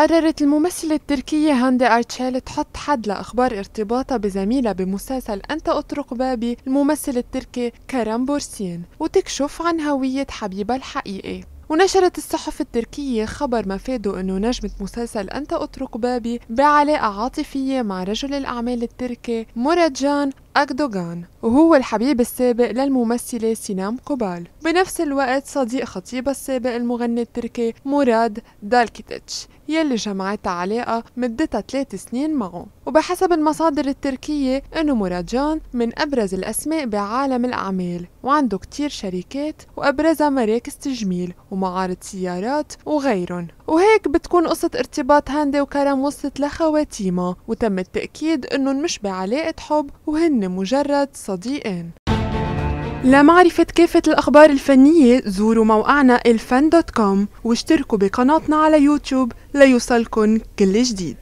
قررت الممثلة التركية هاندي أرتشيل تحط حد لأخبار ارتباطها بزميلها بمسلسل أنت أطرق بابي الممثل التركي كرم بورسين وتكشف عن هوية حبيبها الحقيقي. ونشرت الصحف التركية خبر مفاده أنه نجمة مسلسل أنت أطرق بابي بعلاقة عاطفية مع رجل الأعمال التركي مراد جان أكدوغان وهو الحبيب السابق للممثلة سينام قبال بنفس الوقت صديق خطيبها السابق المغني التركي مراد دالكيتش يلي جمعتها علاقة مدتها ثلاث سنين معه. وبحسب المصادر التركية إنه مراد جان من أبرز الأسماء بعالم الأعمال وعنده كتير شركات وابرزها مراكز تجميل ومعارض سيارات وغيرهم. وهيك بتكون قصة ارتباط هاندي وكرم وصلت لخواتيمها وتم التأكيد إنهم مش بعلاقة حب وهن مجرد صديقين. لمعرفة كافة الأخبار الفنية زوروا موقعنا الفن dot com واشتركوا بقناتنا على يوتيوب ليوصلكن كل جديد.